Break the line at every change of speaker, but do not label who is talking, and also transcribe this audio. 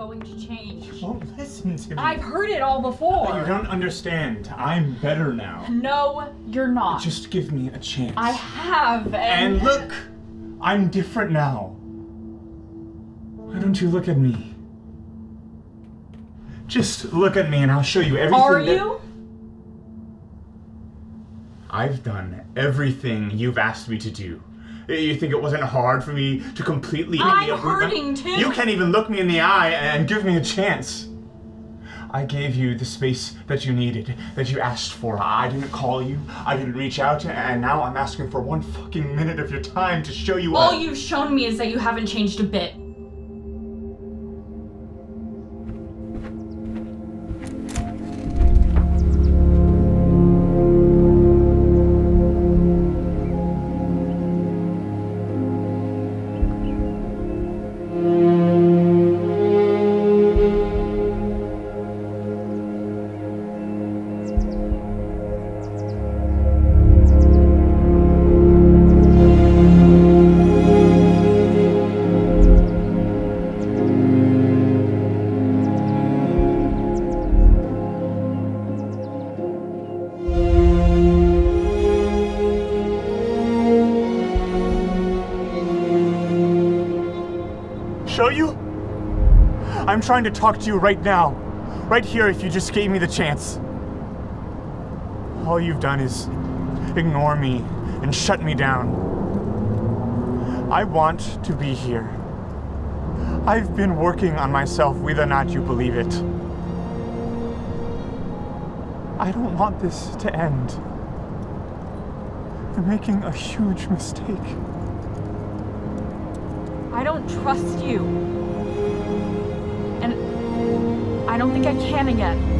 going to change.
Don't listen to me.
I've heard it all before.
You don't understand. I'm better now.
No, you're not.
Just give me a chance.
I have, and,
And look, I'm different now. Why don't you look at me? Just look at me and I'll show you everything.
Are
that-
you?
I've done everything you've asked me to do. You think it wasn't hard for me to completely
I'm
me up with my-
hurting too.
You can't even look me in the eye and give me a chance. I gave you the space that you needed, that you asked for. I didn't call you, I didn't reach out, and now I'm asking for one fucking minute of your time to show you
All you've shown me is that you haven't changed a bit.
Show you? I'm trying to talk to you right now. Right here, if you just gave me the chance. All you've done is ignore me and shut me down. I want to be here. I've been working on myself, whether or not you believe it. I don't want this to end. You're making a huge mistake.
I don't trust you. And I don't think I can again.